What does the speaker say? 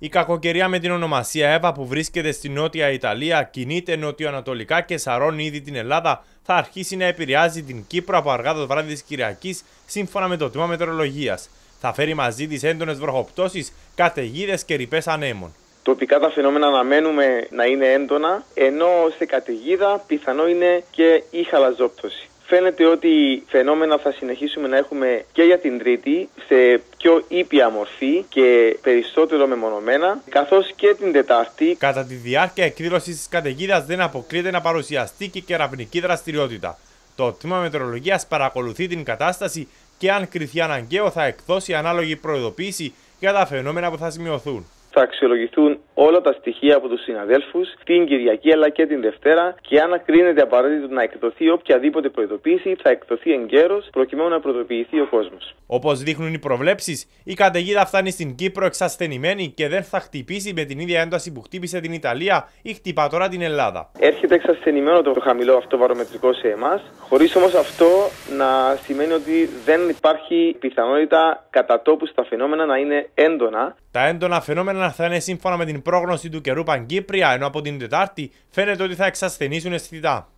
Η κακοκαιρία με την ονομασία ΕΒΑ που βρίσκεται στη Νότια Ιταλία, κινείται νοτιοανατολικά και σαρώνει ήδη την Ελλάδα, θα αρχίσει να επηρεάζει την Κύπρο από αργά το βράδυ της Κυριακής, σύμφωνα με το τμήμα μετεωρολογίας. Θα φέρει μαζί της έντονες βροχοπτώσεις, καταιγίδες και ρηπές ανέμων. Τοπικά τα φαινόμενα αναμένουμε να είναι έντονα, ενώ σε καταιγίδα πιθανό είναι και η χαλαζόπτωση. Φαίνεται ότι φαινόμενα θα συνεχίσουμε να έχουμε και για την Τρίτη σε πιο ήπια μορφή και περισσότερο μεμονωμένα, καθώς και την Τετάρτη. Κατά τη διάρκεια εκδήλωσης της καταιγίδας δεν αποκλείεται να παρουσιαστεί και κεραυνική δραστηριότητα. Το τμήμα Μετεωρολογίας παρακολουθεί την κατάσταση και αν κριθεί αναγκαίο θα εκδώσει ανάλογη προειδοποίηση για τα φαινόμενα που θα σημειωθούν θα αξιολογηθούν όλα τα στοιχεία από τους συναδέλφους την Κυριακή αλλά και την Δευτέρα και αν κρίνεται απαραίτητο να εκδοθεί οποιαδήποτε προειδοποίηση θα εκδοθεί εγκαίρως προκειμένου να προειδοποιηθεί ο κόσμος. Όπως δείχνουν οι προβλέψεις, η καταιγίδα φτάνει στην Κύπρο εξασθενημένη και δεν θα χτυπήσει με την ίδια ένταση που χτύπησε την Ιταλία ή χτυπά τώρα την Ελλάδα. Έρχεται εξασθενημένο το χαμηλό αυτό βαρομετρικό σε εμάς, χωρίς όμως αυτό να σημαίνει ότι δεν υπάρχει πιθανότητα κατά τόπους στα φαινόμενα να είναι έντονα. Τα έντονα φαινόμενα θα είναι σύμφωνα με την πρόγνωση του καιρού Παγκύπρια, ενώ από την Τετάρτη φαίνεται ότι θα εξασθενήσουν αισθητά.